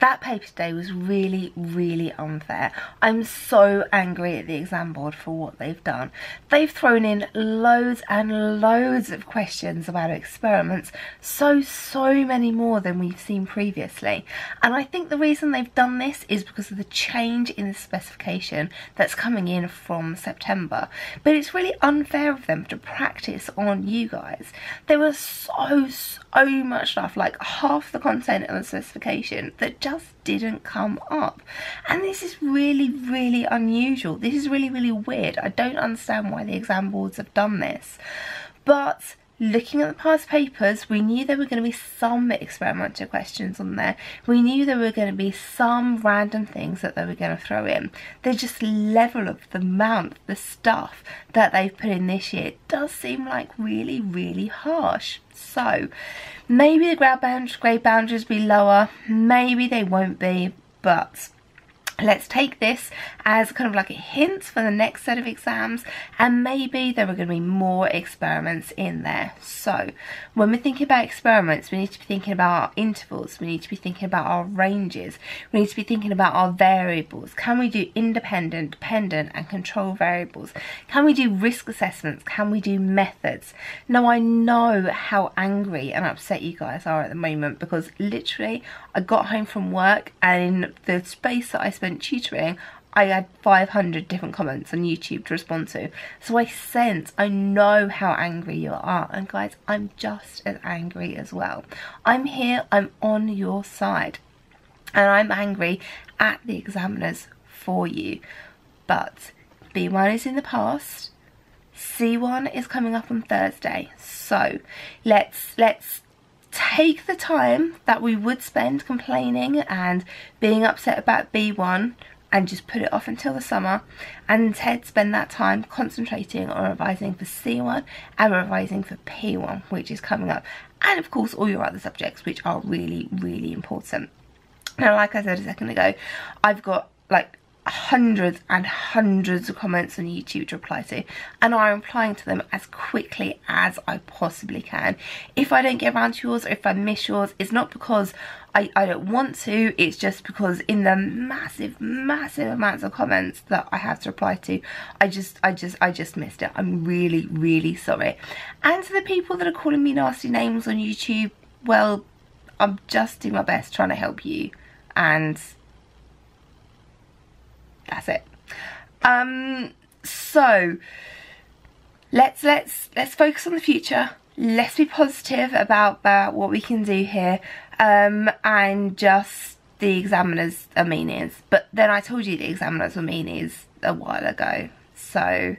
that paper today was really, really unfair. I'm so angry at the exam board for what they've done. They've thrown in loads and loads of questions about experiments, so, so many more than we've seen previously. And I think the reason they've done this is because of the change in the specification that's coming in from September. But it's really unfair of them to practice on you guys. There was so, so much stuff, like half the content of the specification that just just didn't come up. And this is really, really unusual. This is really, really weird. I don't understand why the exam boards have done this. But looking at the past papers, we knew there were going to be some experimental questions on there. We knew there were going to be some random things that they were going to throw in. The just level of the amount, the stuff that they've put in this year does seem like really, really harsh. So maybe the grade, bound grade boundaries will be lower, maybe they won't be, but let's take this as kind of like a hint for the next set of exams and maybe there are going to be more experiments in there. So when we're thinking about experiments we need to be thinking about our intervals we need to be thinking about our ranges we need to be thinking about our variables. Can we do independent dependent and control variables? Can we do risk assessments? Can we do methods? Now I know how angry and upset you guys are at the moment because literally I got home from work and in the space that I spent tutoring, I had 500 different comments on YouTube to respond to. So I sense, I know how angry you are. And guys, I'm just as angry as well. I'm here, I'm on your side. And I'm angry at the examiners for you. But B1 is in the past. C1 is coming up on Thursday. So let's let's take the time that we would spend complaining and being upset about B1 and just put it off until the summer and instead spend that time concentrating on revising for C1 and revising for P1 which is coming up and of course all your other subjects which are really really important. Now like I said a second ago I've got like hundreds and hundreds of comments on YouTube to reply to and I'm replying to them as quickly as I possibly can. If I don't get around to yours or if I miss yours, it's not because I, I don't want to, it's just because in the massive, massive amounts of comments that I have to reply to, I just, I just, I just missed it. I'm really, really sorry. And to the people that are calling me nasty names on YouTube, well, I'm just doing my best trying to help you and that's it. Um so let's let's let's focus on the future. Let's be positive about about what we can do here. Um and just the examiners are meanies but then i told you the examiners were meanies a while ago. So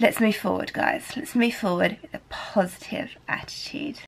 let's move forward guys. Let's move forward with a positive attitude